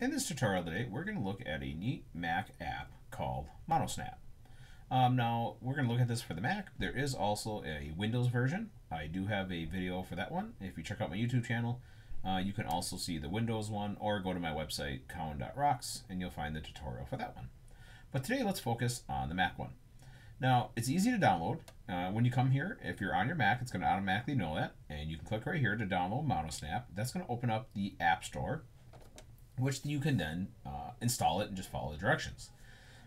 In this tutorial today, we're going to look at a neat Mac app called MonoSnap. Um, now, we're going to look at this for the Mac. There is also a Windows version. I do have a video for that one. If you check out my YouTube channel, uh, you can also see the Windows one or go to my website, cowen.rocks, and you'll find the tutorial for that one. But today, let's focus on the Mac one. Now, it's easy to download. Uh, when you come here, if you're on your Mac, it's going to automatically know that. And you can click right here to download MonoSnap. That's going to open up the App Store which you can then uh, install it and just follow the directions.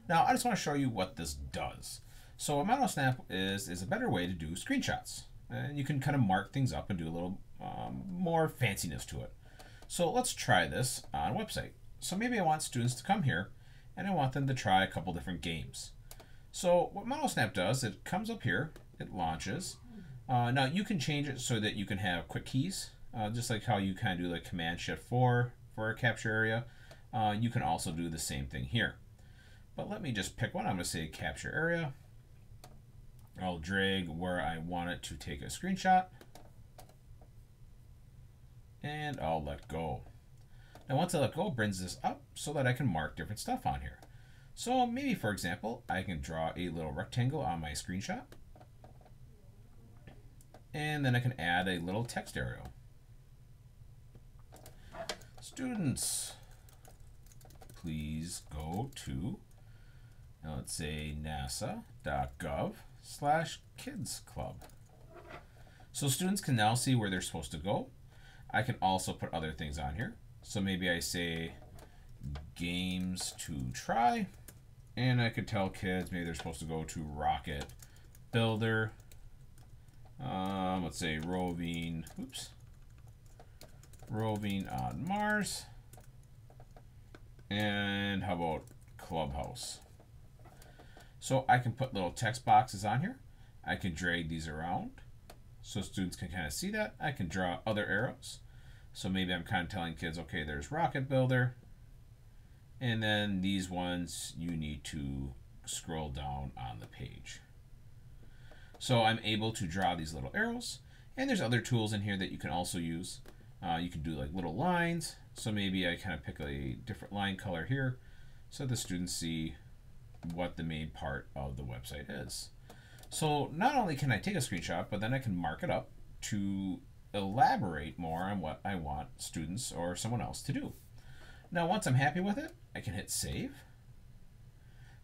Now, I just want to show you what this does. So a MonoSnap is, is a better way to do screenshots. And you can kind of mark things up and do a little um, more fanciness to it. So let's try this on a website. So maybe I want students to come here and I want them to try a couple different games. So what MonoSnap does, it comes up here, it launches. Uh, now you can change it so that you can have quick keys, uh, just like how you kind of do like Command Shift 4 for a capture area. Uh, you can also do the same thing here. But let me just pick one. I'm going to say capture area. I'll drag where I want it to take a screenshot. And I'll let go. Now once I let go, it brings this up so that I can mark different stuff on here. So maybe, for example, I can draw a little rectangle on my screenshot. And then I can add a little text area. Students, please go to, now let's say nasa.gov slash kids club. So students can now see where they're supposed to go. I can also put other things on here. So maybe I say games to try. And I could tell kids maybe they're supposed to go to rocket builder. Um, let's say roving, oops, roving on Mars. And how about Clubhouse? So I can put little text boxes on here. I can drag these around so students can kind of see that. I can draw other arrows. So maybe I'm kind of telling kids, okay, there's Rocket Builder. And then these ones you need to scroll down on the page. So I'm able to draw these little arrows. And there's other tools in here that you can also use. Uh, you can do like little lines. So maybe I kind of pick a different line color here so the students see what the main part of the website is. So not only can I take a screenshot, but then I can mark it up to elaborate more on what I want students or someone else to do. Now once I'm happy with it, I can hit save.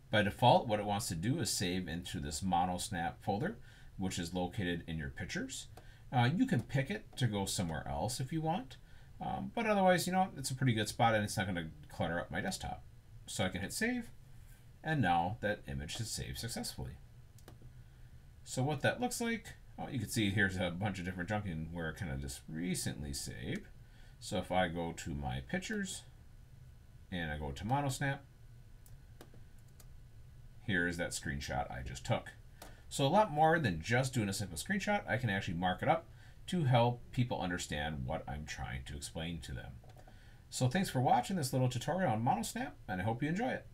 By default, what it wants to do is save into this MonoSnap folder, which is located in your pictures. Uh, you can pick it to go somewhere else if you want, um, but otherwise, you know, it's a pretty good spot and it's not going to clutter up my desktop. So I can hit save, and now that image is saved successfully. So what that looks like, oh, you can see here's a bunch of different junking where it kind of just recently saved. So if I go to my pictures and I go to MonoSnap, here is that screenshot I just took. So a lot more than just doing a simple screenshot, I can actually mark it up to help people understand what I'm trying to explain to them. So thanks for watching this little tutorial on MonoSnap, and I hope you enjoy it.